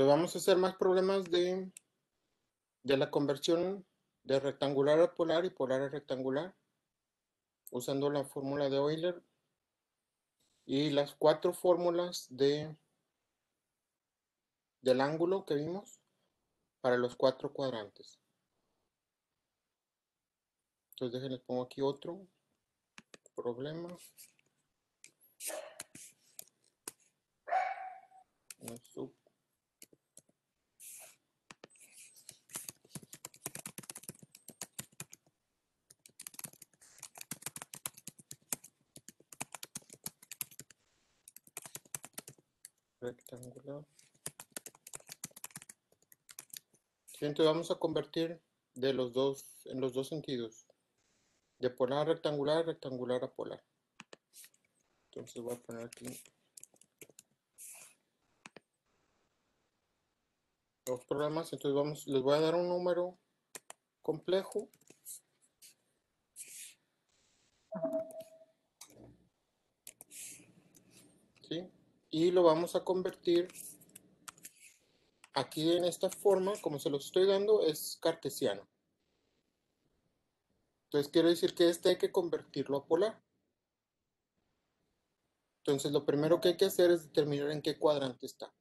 Entonces vamos a hacer más problemas de, de la conversión de rectangular a polar y polar a rectangular usando la fórmula de Euler y las cuatro fórmulas de del ángulo que vimos para los cuatro cuadrantes. Entonces déjenme pongo aquí otro problema. Rectangular. Entonces vamos a convertir de los dos, en los dos sentidos. De polar a rectangular, rectangular a polar. Entonces voy a poner aquí los programas. Entonces vamos, les voy a dar un número complejo. ¿Sí? Y lo vamos a convertir aquí en esta forma, como se los estoy dando, es cartesiano. Entonces quiero decir que este hay que convertirlo a polar. Entonces lo primero que hay que hacer es determinar en qué cuadrante está.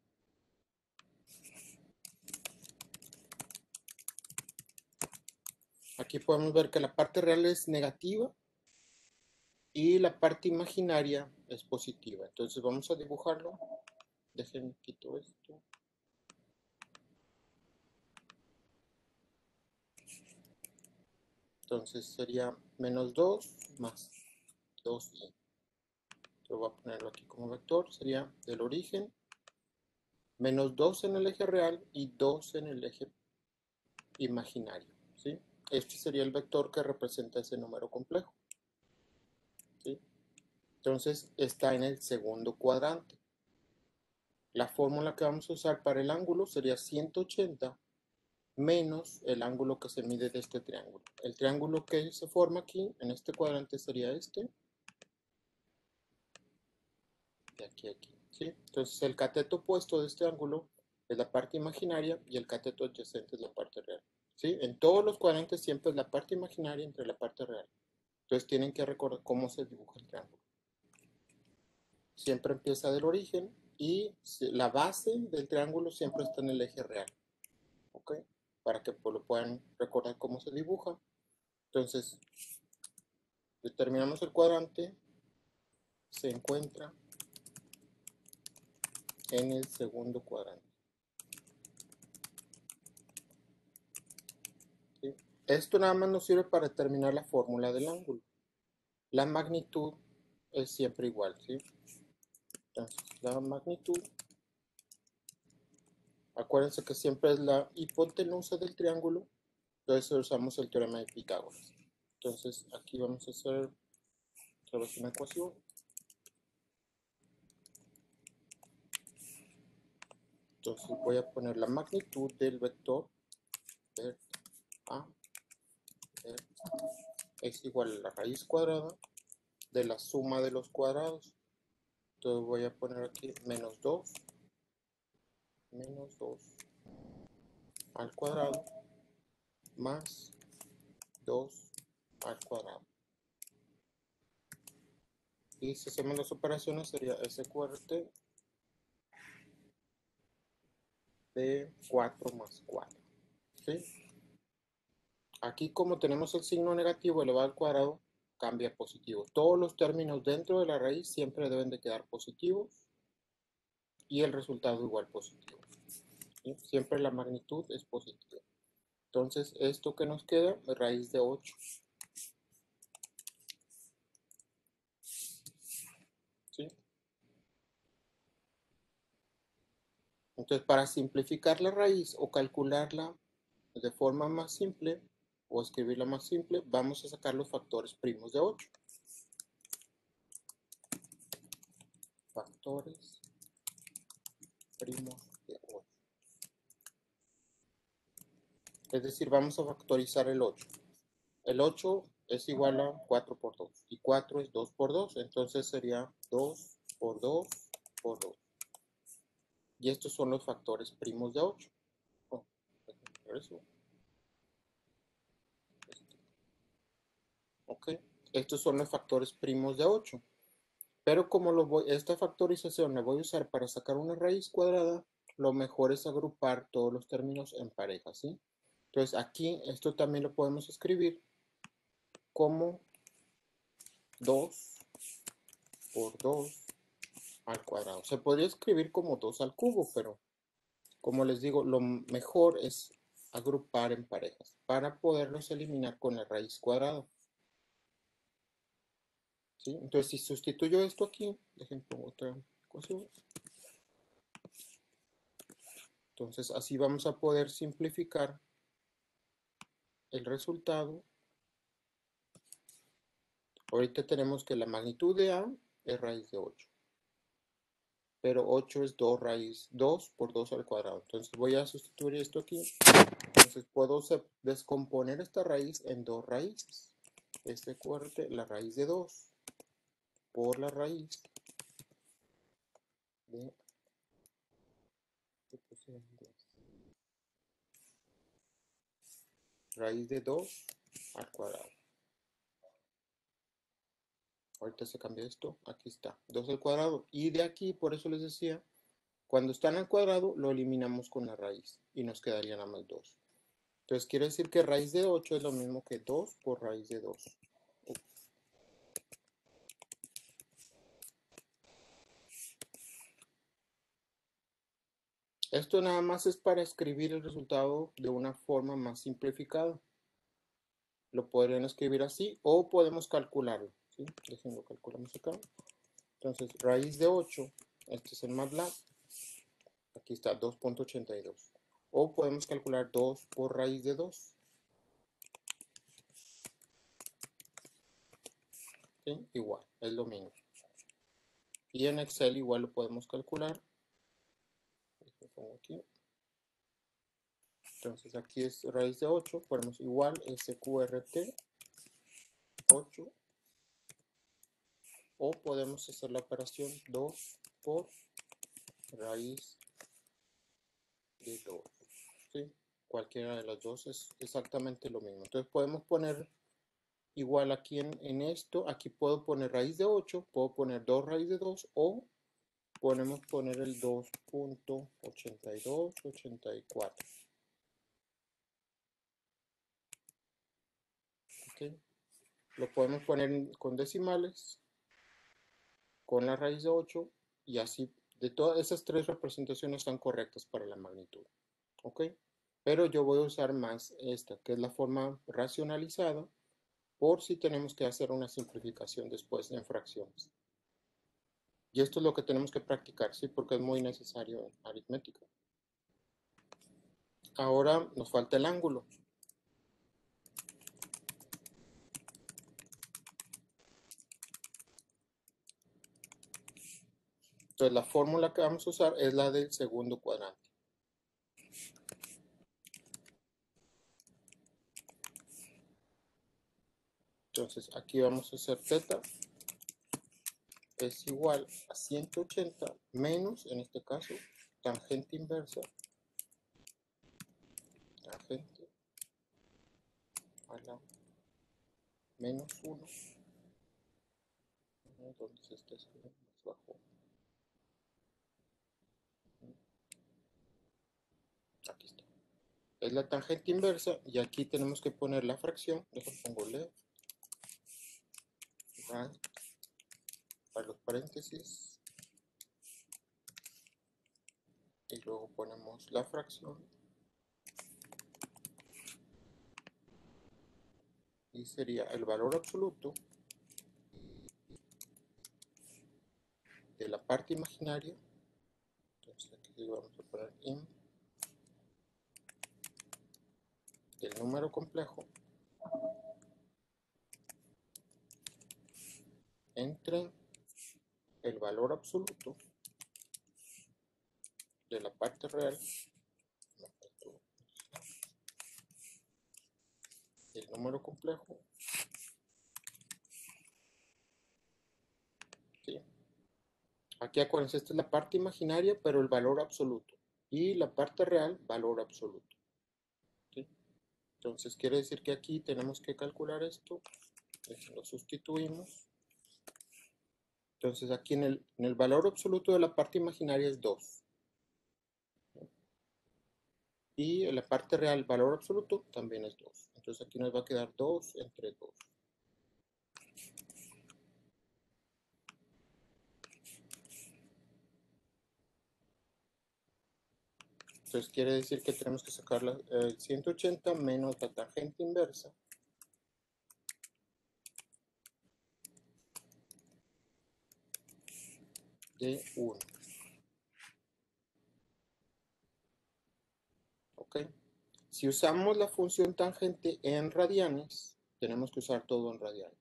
Aquí podemos ver que la parte real es negativa y la parte imaginaria es positiva. Entonces vamos a dibujarlo. Déjenme quito esto. Entonces sería menos 2 más 2i. Yo voy a ponerlo aquí como vector. Sería del origen menos 2 en el eje real y 2 en el eje imaginario. ¿sí? Este sería el vector que representa ese número complejo. Entonces está en el segundo cuadrante. La fórmula que vamos a usar para el ángulo sería 180 menos el ángulo que se mide de este triángulo. El triángulo que se forma aquí, en este cuadrante, sería este. De aquí a aquí. ¿sí? Entonces, el cateto opuesto de este ángulo es la parte imaginaria y el cateto adyacente es la parte real. ¿sí? En todos los cuadrantes siempre es la parte imaginaria entre la parte real. Entonces, tienen que recordar cómo se dibuja el triángulo. Siempre empieza del origen y la base del triángulo siempre está en el eje real. ¿Ok? para que pues, lo puedan recordar cómo se dibuja. Entonces, determinamos el cuadrante, se encuentra en el segundo cuadrante. Esto nada más nos sirve para determinar la fórmula del ángulo. La magnitud es siempre igual, ¿sí? La magnitud Acuérdense que siempre es la hipotenusa del triángulo. Entonces usamos el teorema de Pitágoras. Entonces aquí vamos a hacer otra vez una ecuación. Entonces voy a poner la magnitud del vector A es igual a la raíz cuadrada de la suma de los cuadrados. Entonces voy a poner aquí menos 2 menos 2 al cuadrado más 2 al cuadrado. Y si hacemos las operaciones sería ese cuarte de 4 más 4. Aquí como tenemos el signo negativo elevado al cuadrado, cambia positivo. Todos los términos dentro de la raíz siempre deben de quedar positivos y el resultado igual positivo. Siempre la magnitud es positiva. Entonces, esto que nos queda, raíz de 8. Entonces, para simplificar la raíz o calcularla de forma más simple, o escribirla más simple, vamos a sacar los factores primos de 8. Factores primos Es decir, vamos a factorizar el 8. El 8 es igual a 4 por 2. Y 4 es 2 por 2. Entonces sería 2 por 2 por 2. Y estos son los factores primos de 8. Oh, eso. Este. Ok, estos son los factores primos de 8. Pero como lo voy, esta factorización la voy a usar para sacar una raíz cuadrada, lo mejor es agrupar todos los términos en pareja, ¿sí? Entonces aquí esto también lo podemos escribir como 2 por 2 al cuadrado. Se podría escribir como 2 al cubo, pero como les digo, lo mejor es agrupar en parejas para poderlos eliminar con la raíz cuadrada. ¿Sí? Entonces, si sustituyo esto aquí, dejen pongo otra ecuación. Entonces, así vamos a poder simplificar el resultado. Ahorita tenemos que la magnitud de A es raíz de 8. Pero 8 es 2 raíz, 2 por 2 al cuadrado. Entonces voy a sustituir esto aquí. Entonces puedo descomponer esta raíz en dos raíces. Este cuarte la raíz de 2 por la raíz de raíz de 2 al cuadrado. Ahorita se cambia esto, aquí está, 2 al cuadrado. Y de aquí, por eso les decía, cuando están al cuadrado, lo eliminamos con la raíz y nos quedaría nada más 2. Entonces quiere decir que raíz de 8 es lo mismo que 2 por raíz de 2. Esto nada más es para escribir el resultado de una forma más simplificada. Lo podrían escribir así o podemos calcularlo. ¿sí? Déjenlo, calculamos acá. Entonces, raíz de 8, este es el MATLAB. Aquí está, 2.82. O podemos calcular 2 por raíz de 2. ¿Sí? Igual, es lo mismo. Y en Excel igual lo podemos calcular aquí. Entonces aquí es raíz de 8, ponemos igual SQRT 8 o podemos hacer la operación 2 por raíz de 2. ¿sí? Cualquiera de las dos es exactamente lo mismo. Entonces podemos poner igual aquí en, en esto, aquí puedo poner raíz de 8, puedo poner 2 raíz de 2 o podemos poner el 2.8284. Lo podemos poner con decimales, con la raíz de 8 y así. De todas esas tres representaciones están correctas para la magnitud. ¿Ok? Pero yo voy a usar más esta, que es la forma racionalizada, por si tenemos que hacer una simplificación después en fracciones. Y esto es lo que tenemos que practicar, ¿sí? Porque es muy necesario en aritmética. Ahora nos falta el ángulo. Entonces la fórmula que vamos a usar es la del segundo cuadrante. Entonces aquí vamos a hacer teta es igual a 180 menos, en este caso, tangente inversa, tangente a la menos 1, donde se está escribiendo más bajo. Aquí está. Es la tangente inversa y aquí tenemos que poner la fracción, eso pongo le, los paréntesis. Y luego ponemos la fracción. Y sería el valor absoluto de la parte imaginaria. Entonces aquí vamos a poner in. Del número complejo. Entre el valor absoluto de la parte real el número complejo Aquí acuérdense, esta es la parte imaginaria, pero el valor absoluto. Y la parte real, valor absoluto. Entonces quiere decir que aquí tenemos que calcular esto. Lo sustituimos. Entonces aquí en el, en el valor absoluto de la parte imaginaria es 2. Y en la parte real, valor absoluto, también es 2. Entonces aquí nos va a quedar 2 entre 2. Entonces quiere decir que tenemos que sacar la, el 180 menos la tangente inversa. De 1. ¿Ok? Si usamos la función tangente en radianes, tenemos que usar todo en radianes.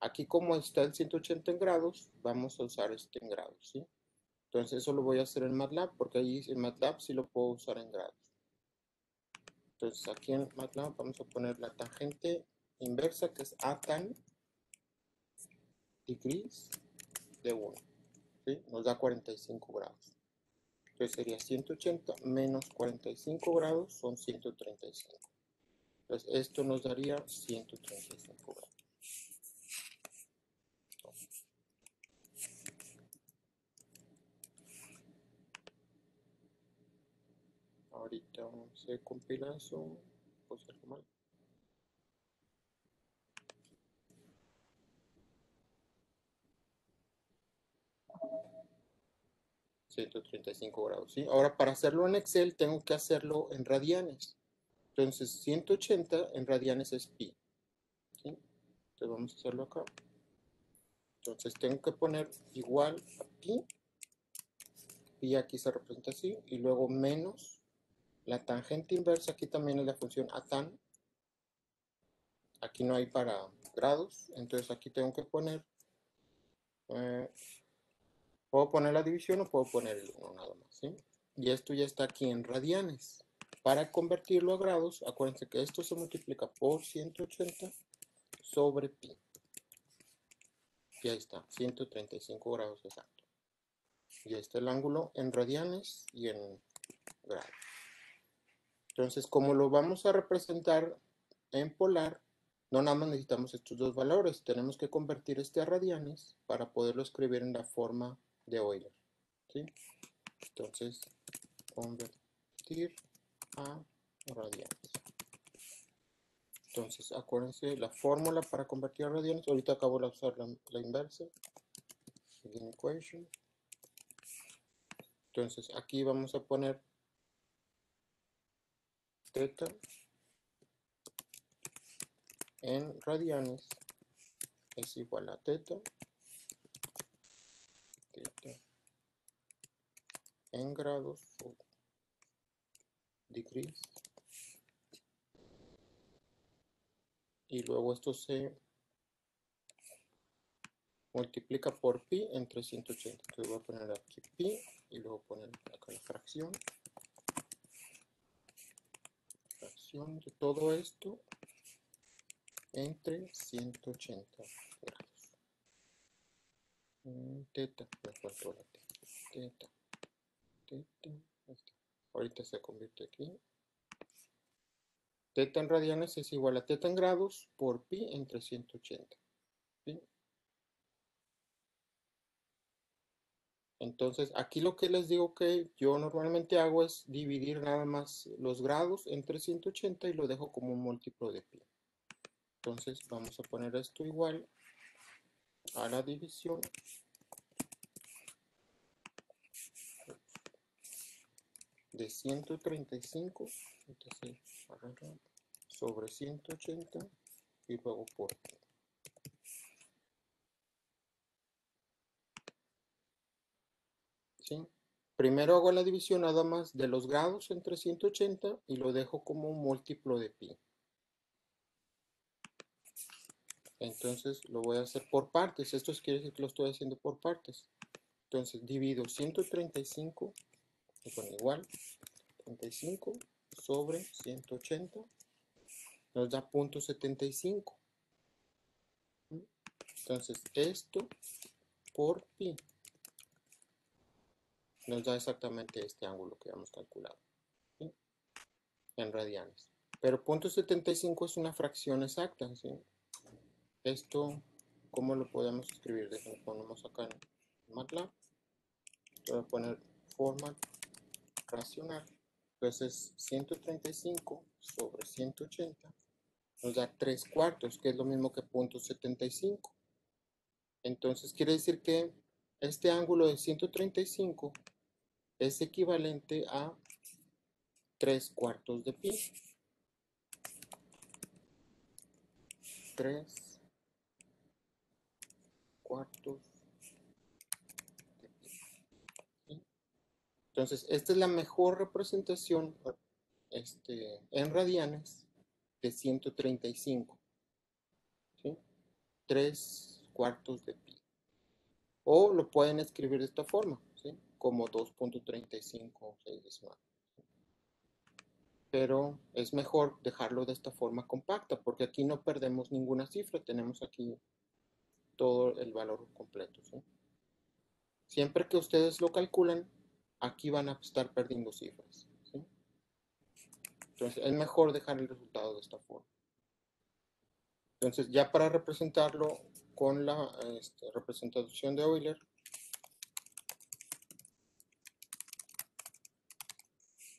Aquí como está el 180 en grados, vamos a usar este en grados, ¿sí? Entonces eso lo voy a hacer en MATLAB porque ahí en MATLAB sí lo puedo usar en grados. Entonces aquí en MATLAB vamos a poner la tangente inversa que es A tan degrees de 1. ¿Sí? Nos da 45 grados. Entonces sería 180 menos 45 grados son 135. Entonces esto nos daría 135 grados. ahorita se compila eso, pues algo mal. $135 grados, ¿sí? Ahora, para hacerlo en Excel, tengo que hacerlo en radianes. Entonces, 180 en radianes es pi. Entonces, vamos a hacerlo acá. Entonces, tengo que poner igual a pi. Pi aquí se representa así. Y luego menos la tangente inversa aquí también es la función atan. Aquí no hay para grados, entonces aquí tengo que poner, eh, puedo poner la división o puedo poner el 1 nada más, ¿sí? Y esto ya está aquí en radianes. Para convertirlo a grados, acuérdense que esto se multiplica por 180 sobre pi. Y ahí está, 135 grados exacto. Y ahí está el ángulo en radianes y en grados. Entonces, como lo vamos a representar en polar, no nada más necesitamos estos dos valores, tenemos que convertir este a radianes para poderlo escribir en la forma de Euler. ¿sí? Entonces, convertir a radianes. Entonces, acuérdense la fórmula para convertir a radianes. Ahorita acabo de usar la, inversa. Equation. Entonces, aquí vamos a poner teta en radianes es igual a teta, teta en grados o degrees y luego esto se multiplica por pi entre 180 entonces voy a poner aquí pi y luego poner acá la fracción. De todo esto entre 180 grados. Mm, teta, me faltó la teta. Teta, Ahorita se convierte aquí. Teta en radianes es igual a teta en grados por pi entre 180. Entonces, aquí lo que les digo que yo normalmente hago es dividir nada más los grados entre 180 y lo dejo como un múltiplo de pi. Entonces, vamos a poner esto igual a la división de 135 sobre 180 y luego por. Primero hago la división nada más de los grados entre 180 y lo dejo como un múltiplo de pi. Entonces lo voy a hacer por partes. Esto quiere decir que lo estoy haciendo por partes. Entonces divido 135, y igual, 35 sobre 180, nos da punto 75. Entonces esto por pi nos da exactamente este ángulo que hemos calculado en radianes. Pero punto 75 es una fracción exacta. ¿sí? Esto, ¿cómo lo podemos escribir? Lo ponemos acá en MATLAB. Voy a poner forma racional. Entonces, 135 sobre 180 nos da 3 cuartos, que es lo mismo que punto 75. Entonces, quiere decir que este ángulo de 135 es equivalente a 3 cuartos de pi. 3 cuartos de pi. Entonces, esta es la mejor representación este, en radianes de 135. ¿sí? 3 cuartos de pi. O lo pueden escribir de esta forma, ¿sí? como 2.35 o 6 decimales. Pero es mejor dejarlo de esta forma compacta, porque aquí no perdemos ninguna cifra, tenemos aquí todo el valor completo. Siempre que ustedes lo calculan, aquí van a estar perdiendo cifras. ¿sí? Entonces es mejor dejar el resultado de esta forma. Entonces ya para representarlo con la este, representación de Euler,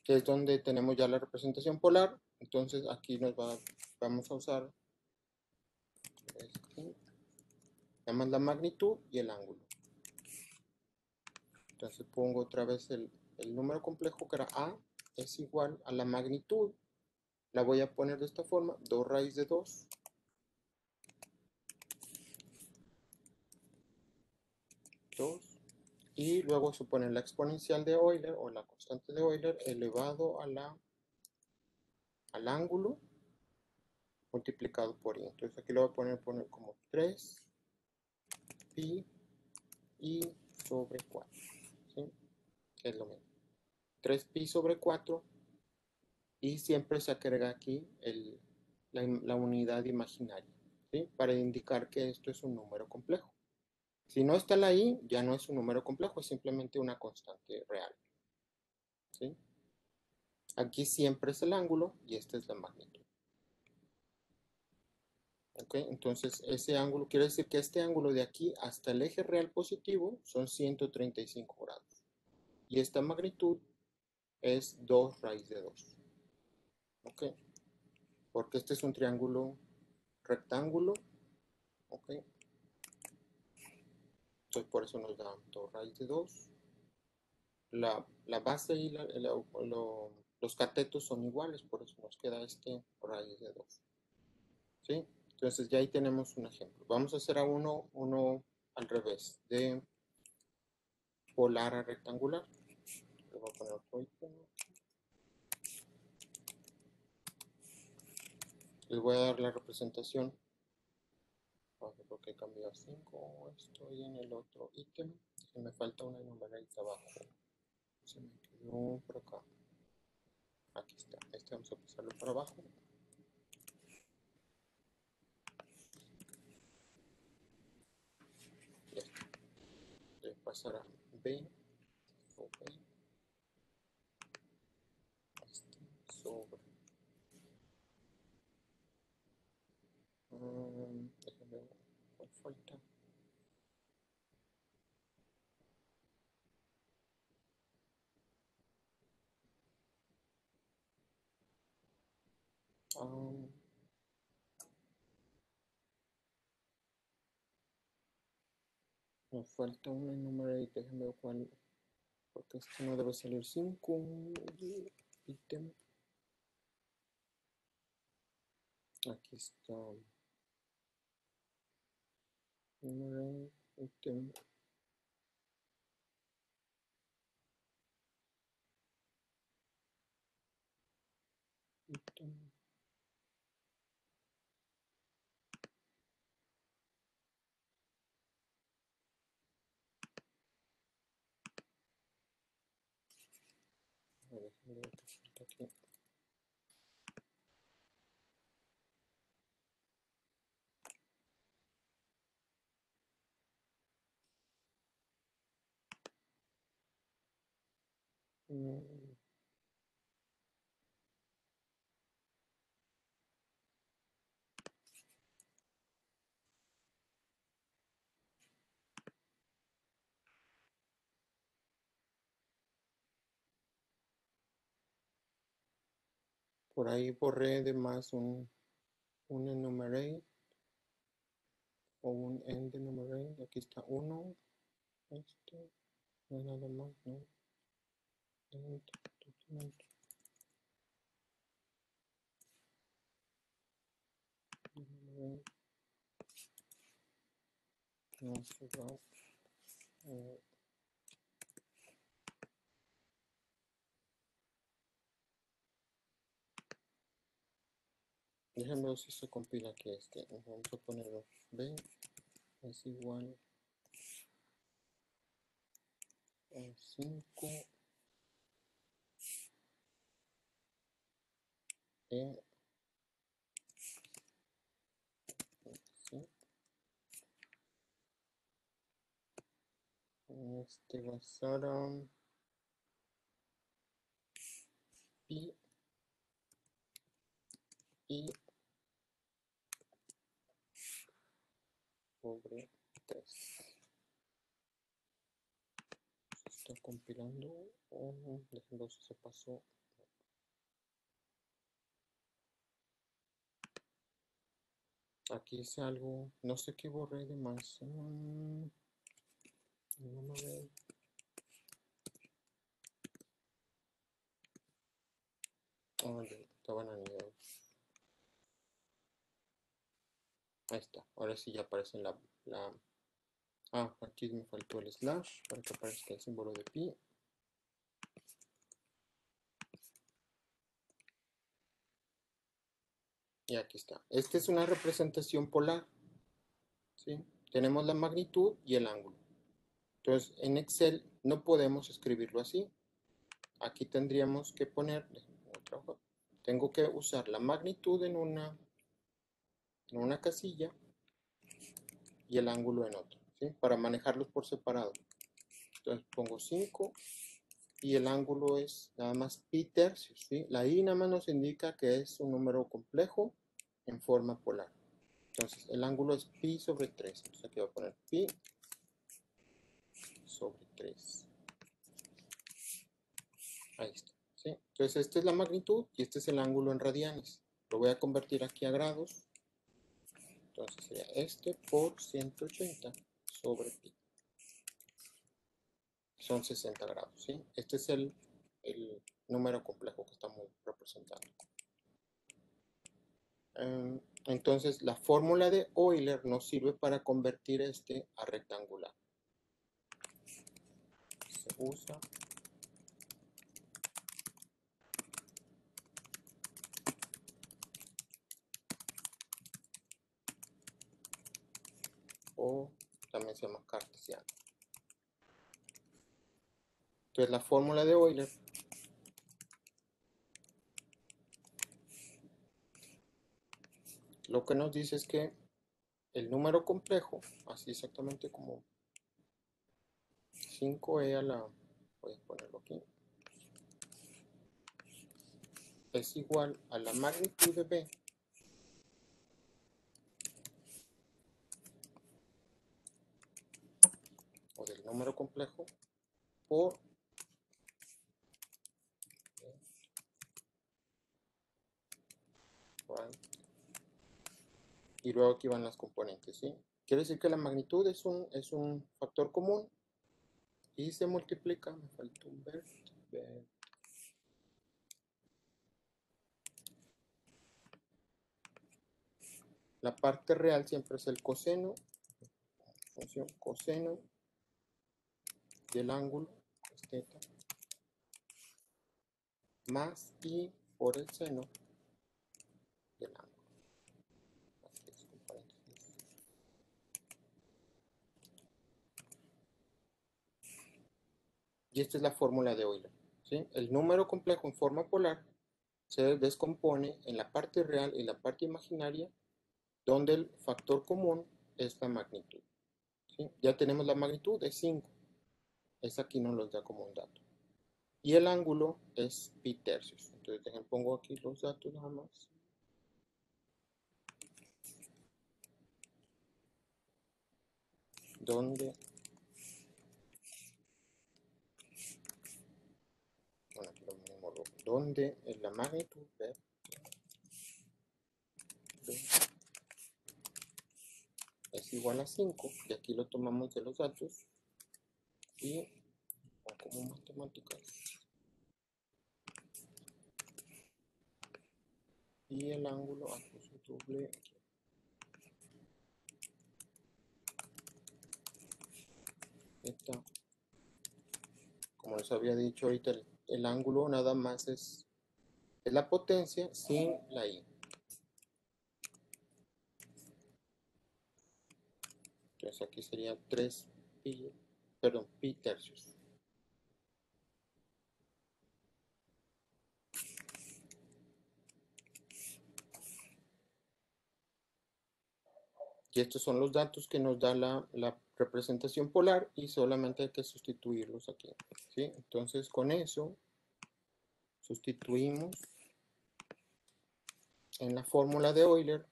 que es donde tenemos ya la representación polar, entonces aquí nos va, vamos a usar este, llaman la magnitud y el ángulo. Entonces pongo otra vez el, número complejo que era A es igual a la magnitud. La voy a poner de esta forma, 2 raíz de 2 2 y luego supone la exponencial de Euler o la constante de Euler elevado a la, al ángulo multiplicado por i. Entonces aquí lo voy a poner, poner como 3 pi i sobre 4. ¿sí? Es lo mismo. 3 pi sobre 4 y siempre se agrega aquí el, la, la, unidad imaginaria ¿sí? para indicar que esto es un número complejo. Si no está la i, ya no es un número complejo, es simplemente una constante real. ¿sí? Aquí siempre es el ángulo y esta es la magnitud. ¿Ok? Entonces, ese ángulo quiere decir que este ángulo de aquí hasta el eje real positivo son 135 grados. Y esta magnitud es 2 raíz de 2. ¿Ok? Porque este es un triángulo rectángulo. ¿Ok? Entonces, por eso nos da 2 raíz de 2. La, la base y los catetos son iguales, por eso nos queda este raíz de 2. ¿Sí? Entonces ya ahí tenemos un ejemplo. Vamos a hacer a uno, uno al revés, de polar a rectangular. Le voy a poner otro icono. Les voy a dar la representación. Creo que cambió a 5. Estoy en el otro ítem. Se me falta una numerita abajo. Se me quedó por acá. Aquí está. Este vamos a pasarlo por abajo. Pasar a B este sobre. Um, falta um, Me falta un enumerate, déjenme ver cuál. Porque esto no debe salir 5. Ítem. Aquí está. Ítem. Ítem. Aquí. Mm. Por ahí borré de más un, un enumerate o un end enumerate. Aquí está uno. Este. No hay nada más, ¿no? End document. Enumerate. No, Déjenme ver si se compila aquí este. Vamos a ponerlo. B es igual a 5 E. Este va y sobre 3. Se está compilando. Oh, déjenlo si se pasó. Aquí hice algo, no sé qué borré de más. Mm, vamos a ver. Oh, estaban anidados. Ahí está. Ahora sí ya aparece la, la... Ah, aquí me faltó el slash para que aparezca el símbolo de pi. Y aquí está. Esta es una representación polar. ¿sí? Tenemos la magnitud y el ángulo. Entonces, en Excel no podemos escribirlo así. Aquí tendríamos que poner, tengo que usar la magnitud en una, en una casilla y el ángulo en otra, ¿sí? Para manejarlos por separado. Entonces pongo 5 y el ángulo es nada más pi tercios. La i nada más nos indica que es un número complejo en forma polar. Entonces el ángulo es pi sobre 3. Entonces aquí voy a poner pi sobre 3. Ahí está. Entonces esta es la magnitud y este es el ángulo en radianes. Lo voy a convertir aquí a grados. Entonces sería este por 180 sobre pi. Son 60 grados, ¿sí? Este es el, el número complejo que estamos representando. Um, entonces, la fórmula de Euler nos sirve para convertir este a rectangular. Se usa también se llama cartesiano. Entonces la fórmula de Euler lo que nos dice es que el número complejo, así exactamente como 5e a la, voy a ponerlo aquí, es igual a la magnitud de b del número complejo por y luego aquí van las componentes, ¿sí? Quiere decir que la magnitud es un, es un factor común y se multiplica, me falta un ver, ver. La parte real siempre es el coseno, función coseno del ángulo, es teta, más i por el seno del ángulo. Y esta es la fórmula de Euler. El número complejo en forma polar se descompone en la parte real y la parte imaginaria, donde el factor común es la magnitud. Ya tenemos la magnitud de 5. Esa aquí nos los da como un dato. Y el ángulo es pi tercios. Entonces, pongo aquí los datos nada más. Donde bueno, lo mismo, en la magnitud de es igual a 5 y aquí lo tomamos de los datos y como matemáticas y el ángulo a doble. Esta como les había dicho ahorita el, el ángulo nada más es, es la potencia sin la i. Entonces aquí sería 3 pi perdón pi tercios Y estos son los datos que nos da la, representación polar y solamente hay que sustituirlos aquí. ¿sí? Entonces con eso sustituimos en la fórmula de Euler.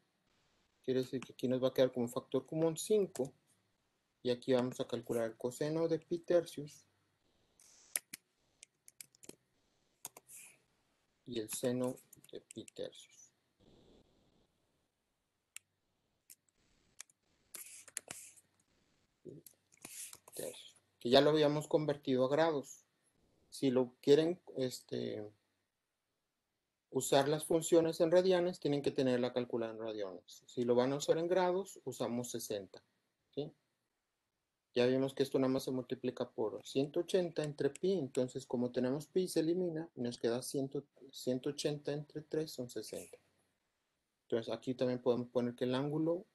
Quiere decir que aquí nos va a quedar como factor común 5. Y aquí vamos a calcular el coseno de pi tercios. Y el seno de pi tercios. que ya lo habíamos convertido a grados. Si lo quieren este, usar las funciones en radianes, tienen que tenerla calculada en radianes. Si lo van a usar en grados, usamos 60. Ya vimos que esto nada más se multiplica por 180 entre pi, entonces como tenemos pi se elimina, nos queda 100, 180 entre 3 son 60. Entonces aquí también podemos poner que el ángulo,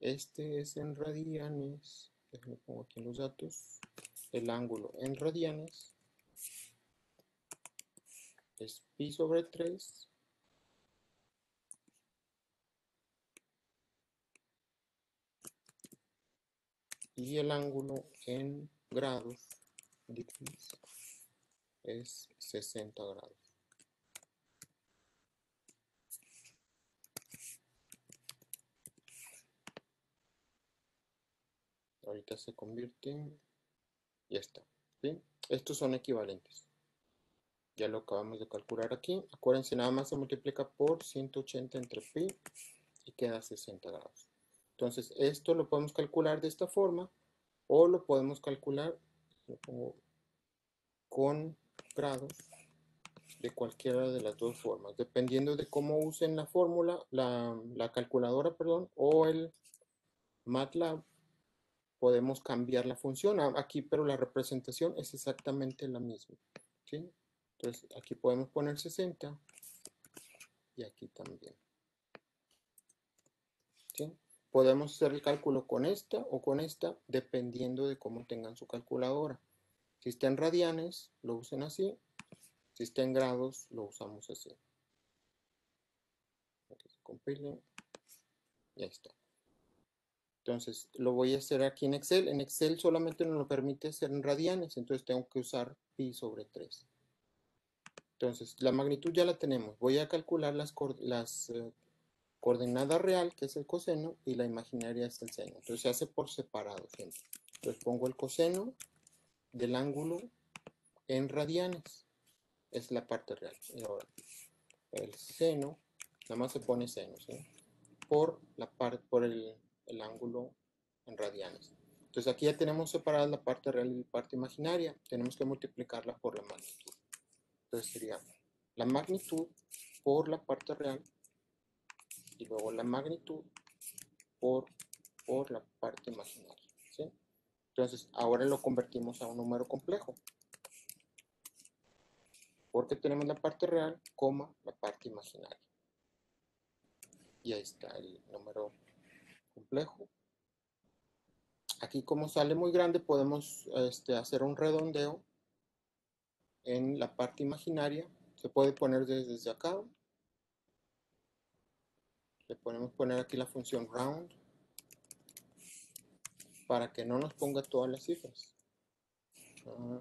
este es en radianes, déjenme pongo aquí los datos, el ángulo en radianes es pi sobre 3 y el ángulo en grados es 60 grados. Ahorita se convierte en ya está. ¿sí? Estos son equivalentes. Ya lo acabamos de calcular aquí. Acuérdense, nada más se multiplica por 180 entre pi y queda 60 grados. Entonces, esto lo podemos calcular de esta forma o lo podemos calcular con grados de cualquiera de las dos formas, dependiendo de cómo usen la fórmula, la, la calculadora, perdón, o el MATLAB podemos cambiar la función aquí, pero la representación es exactamente la misma. ¿sí? Entonces, aquí podemos poner 60 y aquí también. Podemos hacer el cálculo con esta o con esta, dependiendo de cómo tengan su calculadora. Si está en radianes, lo usen así. Si está en grados, lo usamos así. Compile. Y ahí está. Entonces, lo voy a hacer aquí en Excel. En Excel solamente nos lo permite hacer en radianes, entonces tengo que usar pi sobre 3. Entonces, la magnitud ya la tenemos. Voy a calcular las, las eh, coordenadas real, que es el coseno, y la imaginaria es el seno. Entonces, se hace por separado siempre. Entonces, pongo el coseno del ángulo en radianes. Es la parte real. Y ahora, el seno, nada más se pone seno, ¿sí? Por, la parte, por el el ángulo en radianes. Entonces aquí ya tenemos separada la parte real y la parte imaginaria. Tenemos que multiplicarla por la magnitud. Entonces sería la magnitud por la parte real y luego la magnitud por, por la parte imaginaria. Entonces ahora lo convertimos a un número complejo. Porque tenemos la parte real, coma, la parte imaginaria. Y ahí está el número complejo. Aquí como sale muy grande podemos este, hacer un redondeo en la parte imaginaria. Se puede poner desde acá. Le podemos poner aquí la función round para que no nos ponga todas las cifras. Ah,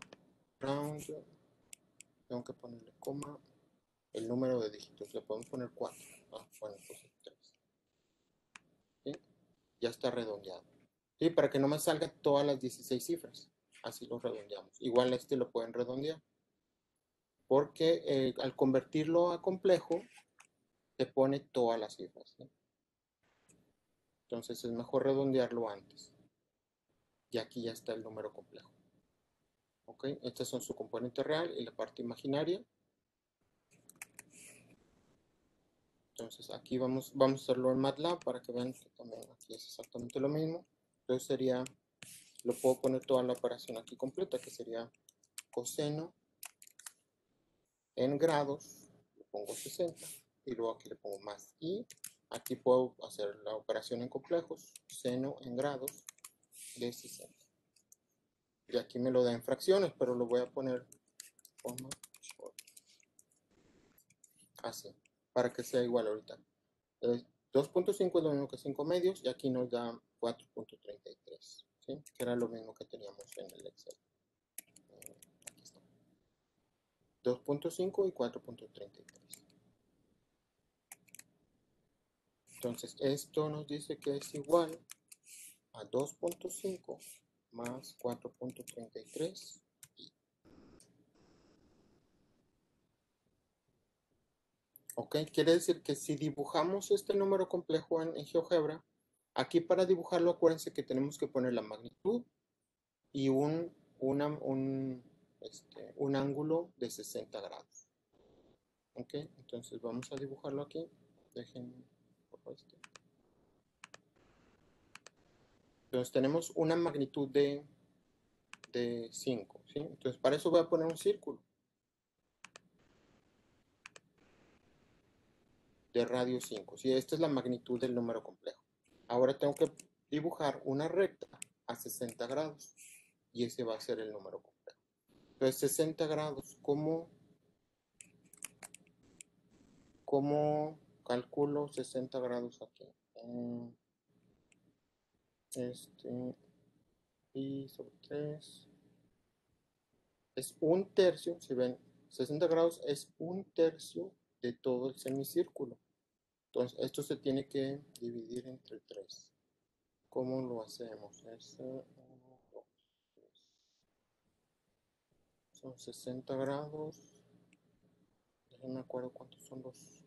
round tengo que ponerle coma, el número de dígitos, le podemos poner 4. Ah, bueno, pues 3. ¿Sí? Ya está redondeado. ¿Sí? Para que no me salgan todas las 16 cifras. Así lo redondeamos. Igual este lo pueden redondear. Porque eh, al convertirlo a complejo, te pone todas las cifras. Entonces es mejor redondearlo antes. Y aquí ya está el número complejo. ¿Ok? Estos son su componente real y la parte imaginaria. Entonces aquí vamos, vamos a hacerlo en MATLAB para que vean que también aquí es exactamente lo mismo. Entonces sería, lo puedo poner toda la operación aquí completa, que sería coseno en grados, pongo 60 y luego aquí le pongo más y aquí puedo hacer la operación en complejos, seno en grados de 60. Y aquí me lo da en fracciones, pero lo voy a poner así, para que sea igual ahorita. 2.5 es lo mismo que 5 medios y aquí nos da 4.33, ¿sí? que era lo mismo que teníamos en el Excel. Eh, aquí está. 2.5 y 4.33. Entonces, esto nos dice que es igual a 2.5 más 4.33 Ok, quiere decir que si dibujamos este número complejo en, GeoGebra, aquí para dibujarlo acuérdense que tenemos que poner la magnitud y un, un, este, un ángulo de 60 grados. Ok, entonces vamos a dibujarlo aquí. Dejen Entonces tenemos una magnitud de, de 5. ¿sí? Entonces para eso voy a poner un círculo. De radio 5. ¿sí? Esta es la magnitud del número complejo. Ahora tengo que dibujar una recta a 60 grados. Y ese va a ser el número complejo. Entonces 60 grados, ¿cómo, cómo calculo 60 grados aquí? Mm, este, y sobre 3 es un tercio, si ven, 60 grados es un tercio de todo el semicírculo. Entonces, esto se tiene que dividir entre 3. ¿Cómo lo hacemos? Es, Son 60 grados. No me acuerdo cuántos son los.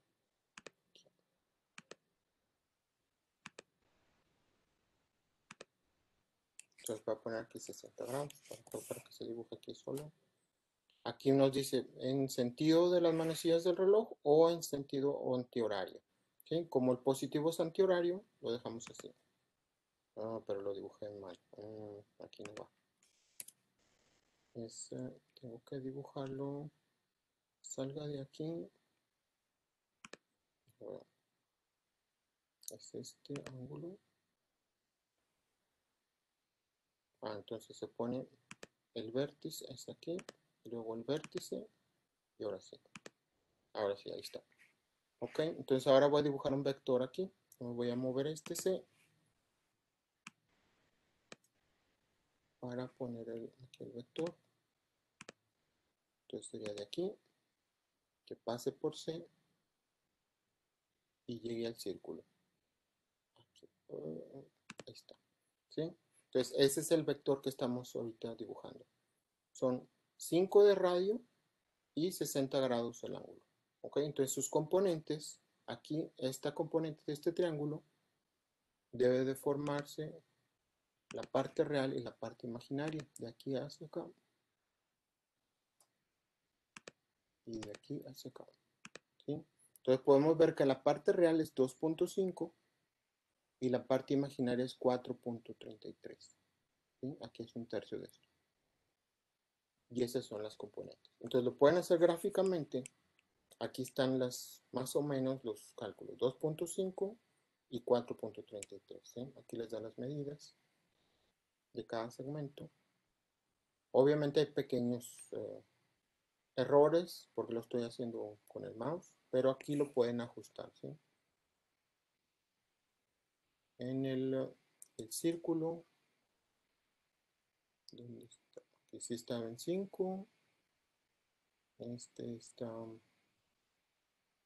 Entonces voy a poner aquí 60 grados para, que se dibuje aquí solo. Aquí nos dice en sentido de las manecillas del reloj o en sentido antihorario. ¿sí? Como el positivo es antihorario, lo dejamos así. Ah, pero lo dibujé mal. Mm, aquí no va. tengo que dibujarlo salga de aquí. Es este ángulo. Ah, entonces se pone el vértice, es aquí, luego el vértice, y ahora sí. Ahora sí, ahí está. Ok, entonces ahora voy a dibujar un vector aquí. voy a mover este C para poner el, el vector. Entonces sería de aquí que pase por C y llegue al círculo. ahí está. ¿sí? Entonces, ese es el vector que estamos ahorita dibujando. Son 5 de radio y 60 grados el ángulo. ¿ok? Entonces, sus componentes, aquí, esta componente de este triángulo, debe de formarse la parte real y la parte imaginaria, de aquí hacia acá. y de aquí hacia acá. Entonces podemos ver que la parte real es 2.5 y la parte imaginaria es 4.33. Aquí es un tercio de esto. Y esas son las componentes. Entonces lo pueden hacer gráficamente. Aquí están las más o menos los cálculos. 2.5 y 4.33. Aquí les da las medidas de cada segmento. Obviamente hay pequeños eh, errores porque lo estoy haciendo con el mouse, pero aquí lo pueden ajustar. En el, el círculo. Aquí sí está en 5. Este está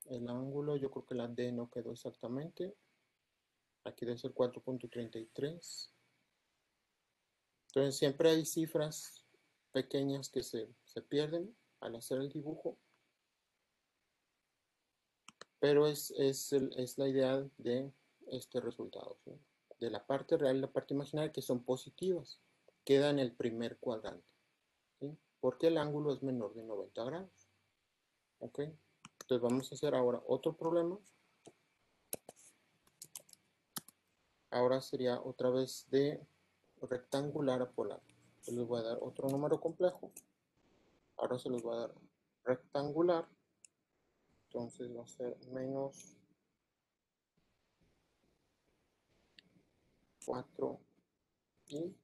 el ángulo, yo creo que la D no quedó exactamente. Aquí debe ser 4.33. Entonces siempre hay cifras pequeñas que se, pierden al hacer el dibujo. Pero es, es, la idea de este resultado. De la parte real y la parte imaginaria que son positivas. Queda en el primer cuadrante. Porque el ángulo es menor de 90 grados. ¿Ok? Entonces vamos a hacer ahora otro problema. Ahora sería otra vez de rectangular a polar les voy a dar otro número complejo. Ahora se los voy a dar rectangular. Entonces va a ser menos 4 y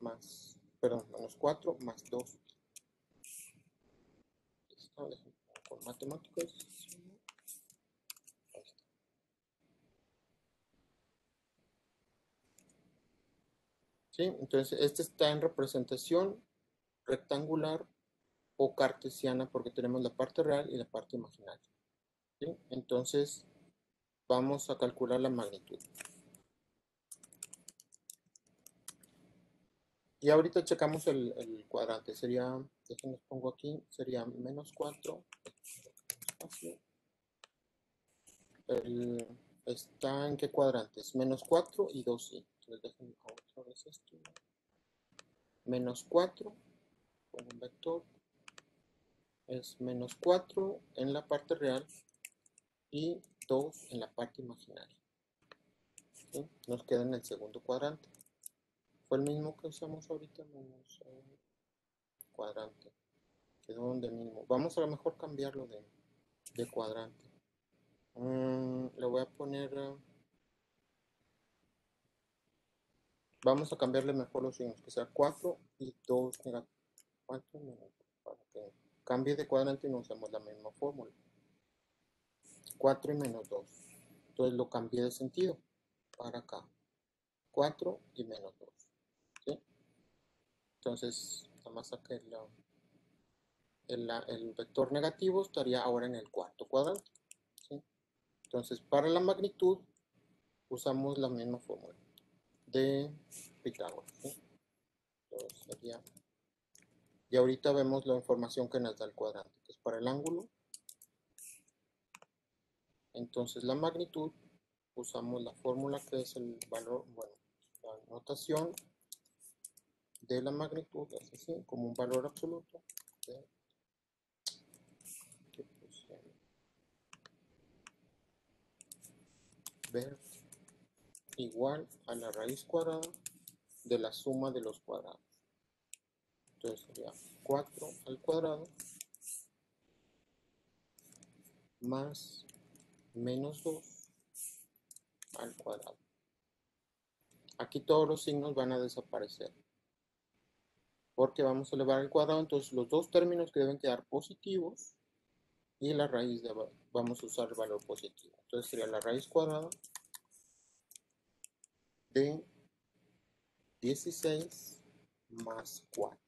más, perdón, menos 4 más 2. con matemáticas. Entonces, este está en representación rectangular o cartesiana porque tenemos la parte real y la parte imaginaria. Entonces, vamos a calcular la magnitud. Y ahorita checamos el, cuadrante. Sería, déjenme pongo aquí, sería menos 4. ¿Está en qué cuadrantes? Menos 4 y 2 y déjenme otra vez esto. Menos 4, con un vector, es menos 4 en la parte real y 2 en la parte imaginaria. Nos queda en el segundo cuadrante. Fue el mismo que usamos ahorita, menos eh, cuadrante. Quedó donde mismo. Vamos a lo mejor cambiarlo de, de cuadrante. Mm, le voy a poner... Eh, Vamos a cambiarle mejor los signos, que sea 4 y 2 negativos. para que cambie de cuadrante y no usemos la misma fórmula. 4 y menos 2. Entonces lo cambié de sentido para acá. 4 y menos 2. Entonces, nada más saqué el, el, vector negativo estaría ahora en el cuarto cuadrante. ¿sí? Entonces, para la magnitud usamos la misma fórmula de Pitágoras. Y ahorita vemos la información que nos da el cuadrante, que es para el ángulo. Entonces la magnitud, usamos la fórmula que es el valor, bueno, la notación de la magnitud, es así, como un valor absoluto. ver igual a la raíz cuadrada de la suma de los cuadrados. Entonces sería 4 al cuadrado más menos 2 al cuadrado. Aquí todos los signos van a desaparecer. Porque vamos a elevar el cuadrado, entonces los dos términos que deben quedar positivos y la raíz de vamos a usar el valor positivo. Entonces sería la raíz cuadrada de 16 más 4.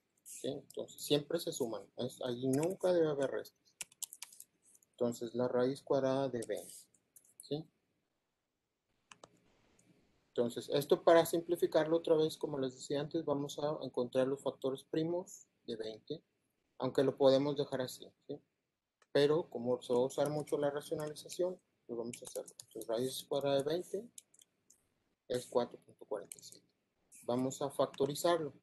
Entonces, siempre se suman. ahí nunca debe haber restos. Entonces, la raíz cuadrada de 20. ¿sí? Entonces, esto para simplificarlo otra vez, como les decía antes, vamos a encontrar los factores primos de 20, aunque lo podemos dejar así. ¿sí? Pero, como se va a usar mucho la racionalización, lo vamos a hacer. Entonces, raíz cuadrada de 20 es 4.47. Vamos a factorizarlo.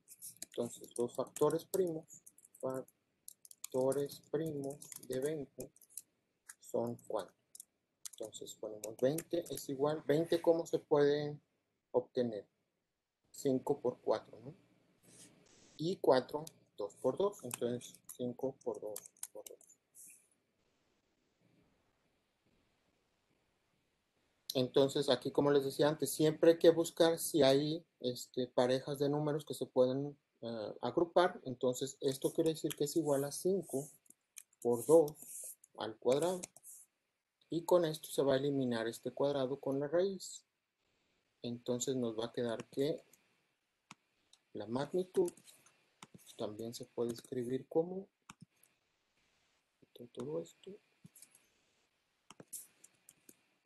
Entonces, los factores primos, factores primos de 20 son 4. Entonces, ponemos 20 es igual. 20, ¿cómo se puede obtener? 5 por 4, ¿no? Y 4, 2 por 2. Entonces, 5 por 2 por 2. Entonces, aquí, como les decía antes, siempre hay que buscar si hay este, parejas de números que se pueden uh, agrupar. Entonces, esto quiere decir que es igual a 5 por 2 al cuadrado. Y con esto se va a eliminar este cuadrado con la raíz. Entonces, nos va a quedar que la magnitud también se puede escribir como todo esto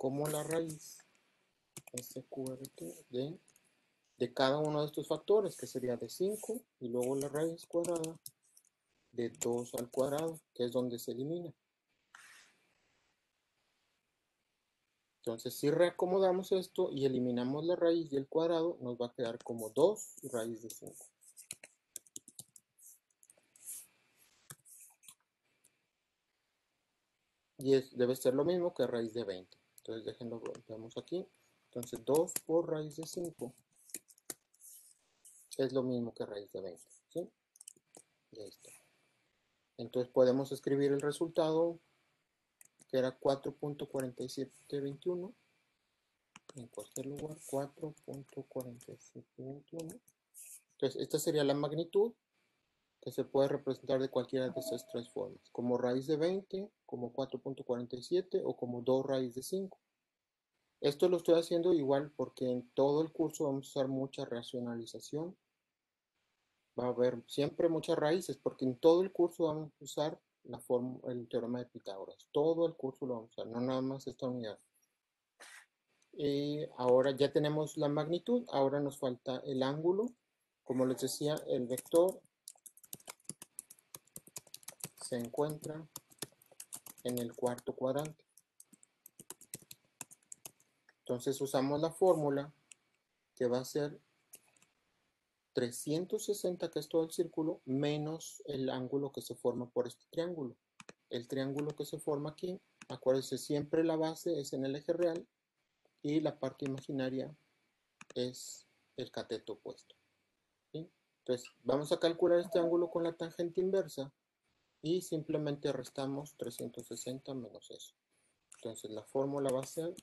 como la raíz SQRT de, de cada uno de estos factores, que sería de 5, y luego la raíz cuadrada de 2 al cuadrado, que es donde se elimina. Entonces, si reacomodamos esto y eliminamos la raíz y el cuadrado, nos va a quedar como 2 raíz de 5. Y es, debe ser lo mismo que raíz de 20. Entonces déjenlo, veamos aquí. Entonces 2 por raíz de 5 es lo mismo que raíz de 20. ¿sí? Y ahí está. Entonces podemos escribir el resultado que era 4.4721 en cualquier lugar 4.4721 entonces esta sería la magnitud que se puede representar de cualquiera de esas tres formas, como raíz de 20, como 4.47 o como 2 raíz de 5. Esto lo estoy haciendo igual porque en todo el curso vamos a usar mucha racionalización. Va a haber siempre muchas raíces porque en todo el curso vamos a usar la el teorema de Pitágoras. Todo el curso lo vamos a usar, no nada más esta unidad. Y ahora ya tenemos la magnitud, ahora nos falta el ángulo. Como les decía, el vector se encuentra en el cuarto cuadrante. Entonces usamos la fórmula que va a ser 360, que es todo el círculo, menos el ángulo que se forma por este triángulo. El triángulo que se forma aquí, acuérdense, siempre la base es en el eje real y la parte imaginaria es el cateto opuesto. Entonces, vamos a calcular este ángulo con la tangente inversa y simplemente restamos 360 menos eso. Entonces la fórmula va a ser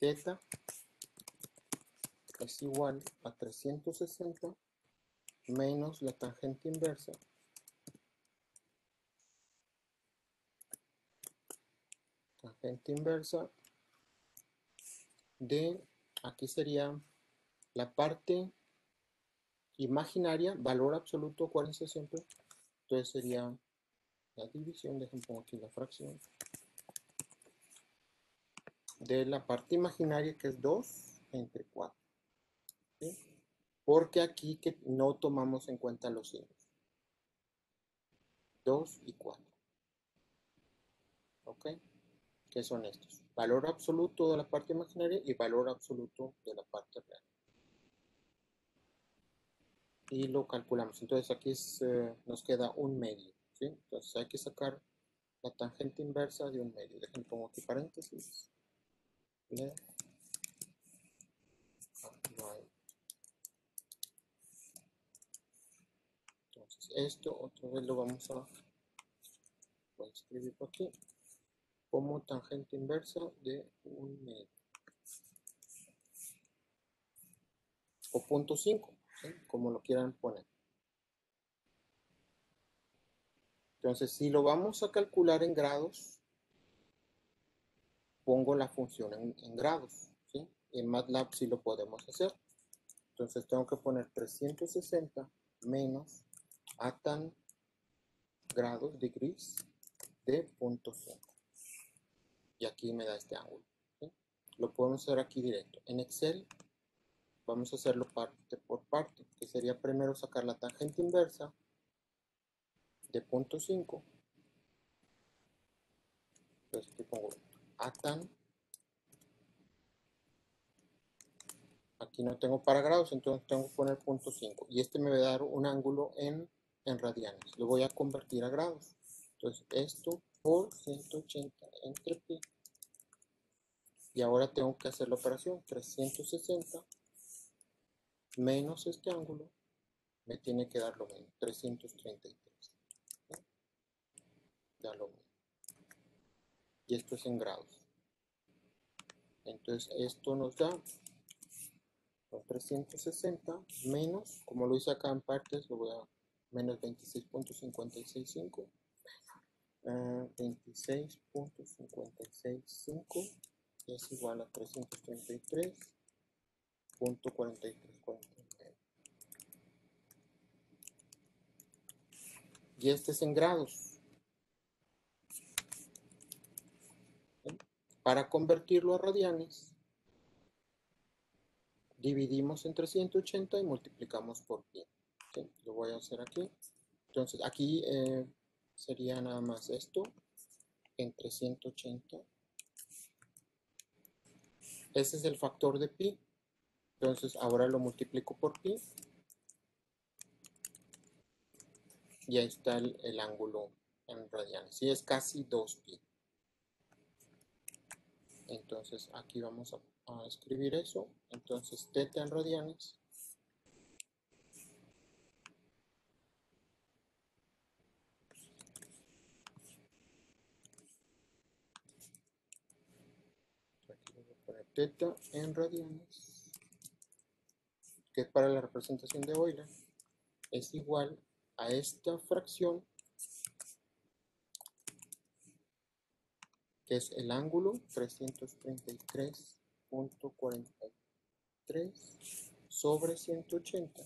θ es igual a 360 menos la tangente inversa tangente inversa de aquí sería la parte imaginaria, valor absoluto, acuérdense siempre. Entonces sería la división, dejen pongo aquí la fracción, de la parte imaginaria que es 2 entre 4. Porque aquí que no tomamos en cuenta los signos. 2 y 4. ¿Ok? ¿Qué son estos? Valor absoluto de la parte imaginaria y valor absoluto de la parte real y lo calculamos. Entonces aquí eh, nos queda un medio. ¿sí? Entonces hay que sacar la tangente inversa de un medio. Dejen pongo aquí paréntesis. Entonces esto otra vez lo vamos a, escribir por aquí como tangente inversa de un medio. O punto 5 como lo quieran poner. Entonces, si lo vamos a calcular en grados, pongo la función en, grados. En MATLAB sí lo podemos hacer. Entonces tengo que poner 360 menos a tan grados, degrees, de punto 5. Y aquí me da este ángulo. Lo podemos hacer aquí directo. En Excel vamos a hacerlo parte por parte, que sería primero sacar la tangente inversa de punto 5. Entonces aquí pongo a tan. Aquí no tengo para grados, entonces tengo que poner punto 5. Y este me va a dar un ángulo en, en radianes. Lo voy a convertir a grados. Entonces esto por 180 entre pi. Y ahora tengo que hacer la operación 360 menos este ángulo me tiene que dar lo mismo, 333. Ya lo mismo. y esto es en grados. Entonces esto nos da 360 menos, como lo hice acá en partes, lo voy a menos 26.565 26.565 es igual a 333.4349 y este es en grados. Para convertirlo a radianes dividimos entre 180 y multiplicamos por lo voy a hacer aquí entonces aquí eh, sería nada más esto entre 180. Ese es el factor de pi. Entonces ahora lo multiplico por pi. Y ahí está el, ángulo en radianes. Y es casi 2 pi. Entonces aquí vamos a, a escribir eso. Entonces teta en radianes teta en radianes, que es para la representación de Euler, es igual a esta fracción, que es el ángulo 333.43 sobre 180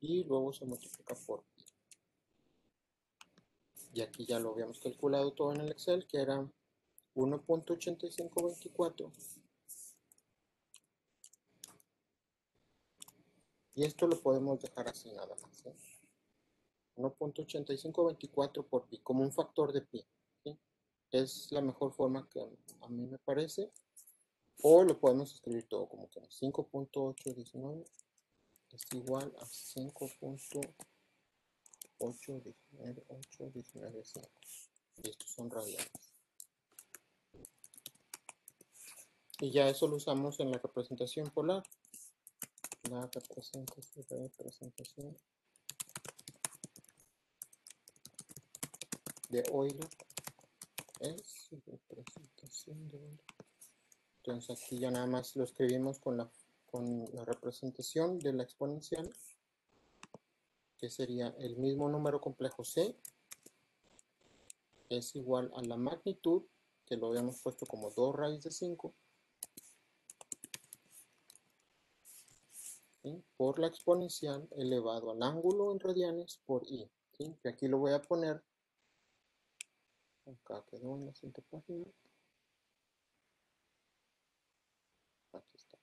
y luego se multiplica por pi. Y aquí ya lo habíamos calculado todo en el Excel, que era 1.8524 Y esto lo podemos dejar así nada más. 1.8524 por pi, como un factor de pi. Es la mejor forma que a mí me parece. O lo podemos escribir todo como que 5.819 es igual a 5.819.819.5. Y estos son radianes. Y ya eso lo usamos en la representación polar la representación, de Euler es representación de Euler. Entonces aquí ya nada más lo escribimos con la, con la representación de la exponencial, que sería el mismo número complejo C, es igual a la magnitud, que lo habíamos puesto como 2 raíz de 5, por la exponencial elevado al ángulo en radianes por i. ¿sí? Que aquí lo voy a poner, acá quedó en la siguiente página. Aquí está.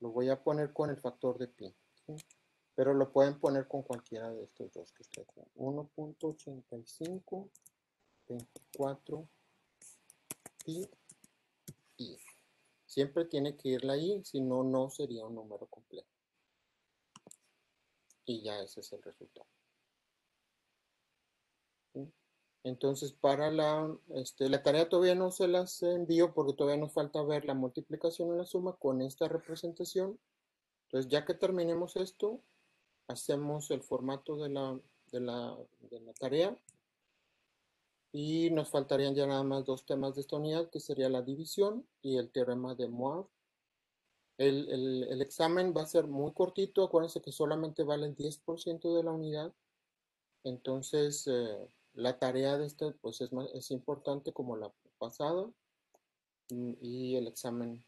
Lo voy a poner con el factor de pi. Pero lo pueden poner con cualquiera de estos dos que está aquí. 1.85, 24 pi i. Siempre tiene que ir la i, si no, no sería un número complejo y ya ese es el resultado. Entonces, para la, este, la tarea todavía no se las envío porque todavía nos falta ver la multiplicación y la suma con esta representación. Entonces, ya que terminemos esto, hacemos el formato de la, de la, de la tarea y nos faltarían ya nada más dos temas de esta unidad, que sería la división y el teorema de Moore el, examen va a ser muy cortito, acuérdense que solamente vale el 10% de la unidad. Entonces, eh, la tarea de este pues es, es importante como la pasada. Mm, y el examen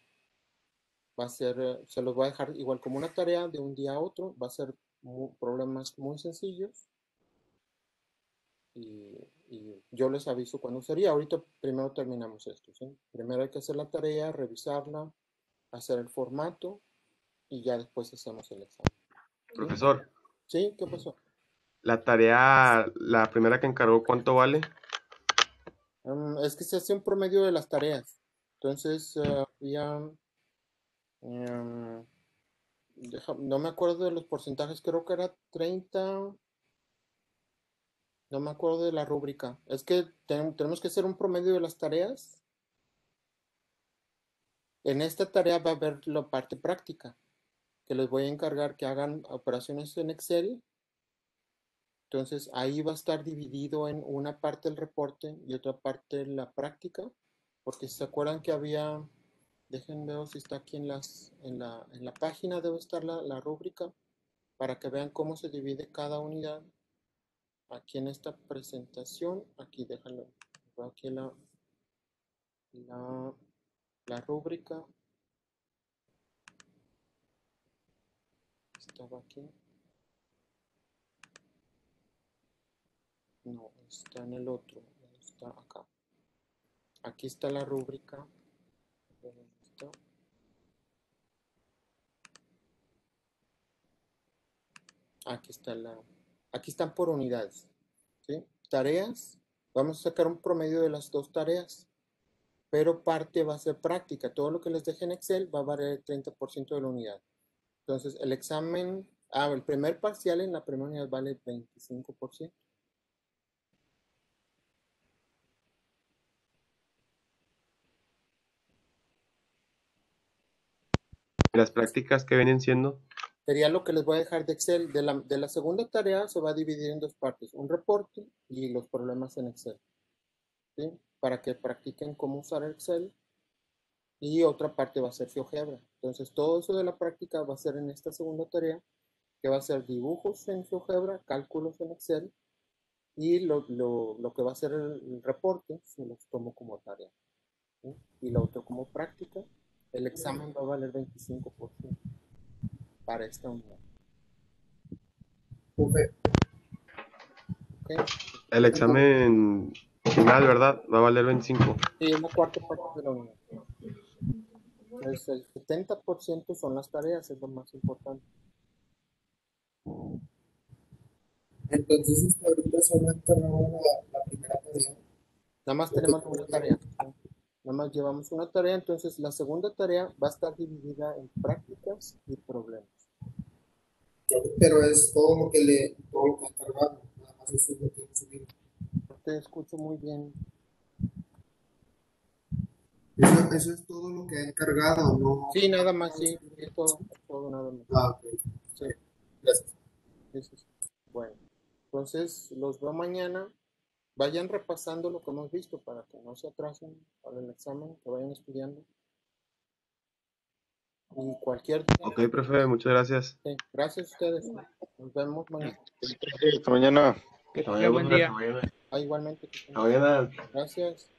va a ser, eh, se los voy a dejar igual como una tarea de un día a otro. Va a ser problemas muy sencillos. Y, yo les aviso cuándo sería. Ahorita primero terminamos esto. Primero hay que hacer la tarea, revisarla, hacer el formato y ya después hacemos el examen. Profesor. Sí, ¿qué pasó? La tarea, la primera que encargó, ¿cuánto vale? Es que se hace un promedio de las tareas. Entonces, uh, no me acuerdo de los porcentajes, creo que era 30. No me acuerdo de la rúbrica. Es que tenemos que hacer un promedio de las tareas en esta tarea va a haber la parte práctica, que les voy a encargar que hagan operaciones en Excel. Entonces ahí va a estar dividido en una parte el reporte y otra parte la práctica. Porque si se acuerdan que había, déjenme ver si está aquí en, las, en, la, en la página, debe estar la, la rúbrica para que vean cómo se divide cada unidad. Aquí en esta presentación, aquí déjalo, aquí la, la, la rúbrica. Estaba aquí. No, está en el otro, está acá. Aquí está la rúbrica. Aquí está la, aquí están por unidades. ¿sí? Tareas, vamos a sacar un promedio de las dos tareas, pero parte va a ser práctica. Todo lo que les deje en Excel va a valer el 30% de la unidad. Entonces, el examen, ah, el primer parcial en la primera unidad vale 25%. Las prácticas que vienen siendo. Sería lo que les voy a dejar de Excel. De la, de la segunda tarea se va a dividir en dos partes, un reporte y los problemas en Excel. ¿sí? Para que practiquen cómo usar Excel. Y otra parte va a ser GeoGebra. Entonces, todo eso de la práctica va a ser en esta segunda tarea, que va a ser dibujos en GeoGebra, cálculos en Excel, y lo, lo, lo que va a ser el, reporte, se los tomo como tarea. ¿sí? Y lo otro como práctica. El examen va a valer 25% para esta unidad. Ok. ¿ok? El examen final, ¿verdad? Va a valer 25. Sí, es la cuarta parte de la unidad. Entonces, el 70% son las tareas, es lo más importante. Entonces, hasta ahorita solo encargado la, la primera tarea. Nada más tenemos una tarea. ¿no? Nada más llevamos una tarea, entonces la segunda tarea va a estar dividida en prácticas y problemas. Pero es todo lo que le, todo lo que ha encargado. Nada más eso es lo que hemos subido. Te escucho muy bien. Eso, eso es todo lo que ha encargado, ¿no? Sí, nada más, sí. es todo, es todo nada más. Ah, ok. Sí, Gracias. Bueno, entonces los veo mañana. Vayan repasando lo que hemos visto para que no se atrasen para el examen, que vayan estudiando. Y cualquier Ok, profe, muchas gracias. sí, gracias a ustedes. Nos vemos mañana. Hasta mañana. Que buen día. Ah, igualmente. Gracias.